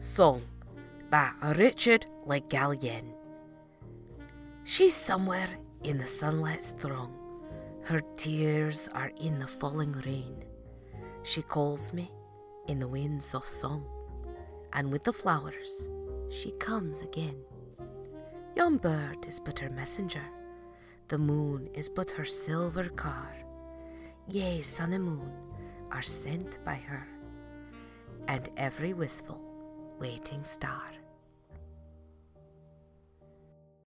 Song by Richard Le Gallienne. She's somewhere in the sunlight's throng. Her tears are in the falling rain. She calls me in the winds of song, and with the flowers she comes again. Yon bird is but her messenger, the moon is but her silver car. Yea, sun and moon are sent by her, and every wistful waiting star.